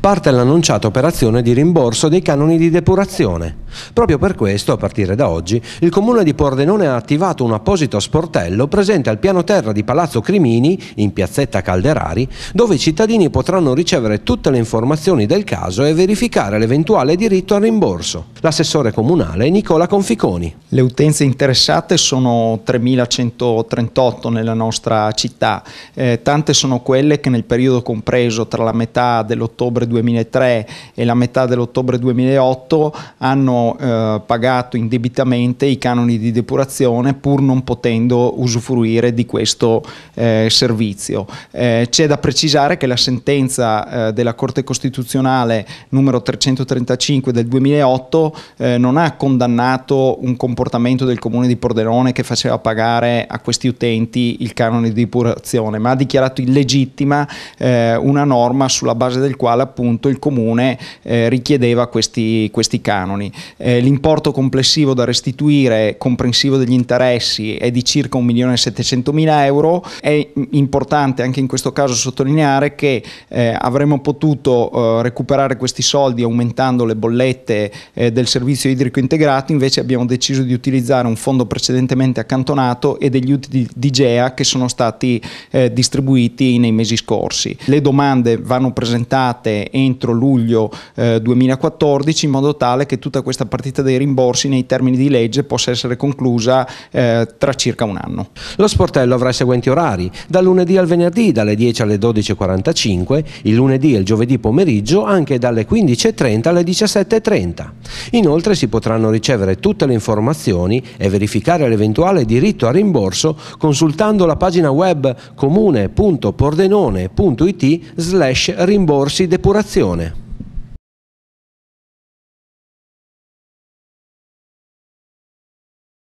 parte l'annunciata operazione di rimborso dei canoni di depurazione. Proprio per questo, a partire da oggi, il Comune di Pordenone ha attivato un apposito sportello presente al piano terra di Palazzo Crimini, in piazzetta Calderari, dove i cittadini potranno ricevere tutte le informazioni del caso e verificare l'eventuale diritto al rimborso. L'assessore comunale Nicola Conficoni. Le utenze interessate sono 3.138 nella nostra città, eh, tante sono quelle che nel periodo compreso tra la metà dell'ottobre 2003 e la metà dell'ottobre 2008 hanno eh, pagato indebitamente i canoni di depurazione pur non potendo usufruire di questo eh, servizio. Eh, c'è da precisare che la sentenza eh, della Corte Costituzionale numero 335 del 2008 eh, non ha condannato un comportamento del Comune di Pordenone che faceva pagare a questi utenti il canone di depurazione, ma ha dichiarato illegittima eh, una norma sulla base del quale appunto appunto il comune eh, richiedeva questi, questi canoni. Eh, l'importo complessivo da restituire, comprensivo degli interessi, è di circa 1.700.000 euro. È importante anche in questo caso sottolineare che eh, avremmo potuto eh, recuperare questi soldi aumentando le bollette eh, del servizio idrico integrato, invece abbiamo deciso di utilizzare un fondo precedentemente accantonato e degli utili di GEA che sono stati eh, distribuiti nei mesi scorsi. Le domande vanno presentate entro luglio eh, 2014 in modo tale che tutta questa partita dei rimborsi nei termini di legge possa essere conclusa eh, tra circa un anno. Lo sportello avrà i seguenti orari, dal lunedì al venerdì dalle 10 alle 12.45, il lunedì e il giovedì pomeriggio anche dalle 15.30 alle 17.30. Inoltre si potranno ricevere tutte le informazioni e verificare l'eventuale diritto a rimborso consultando la pagina web comune.pordenone.it slash rimborsi collaborazione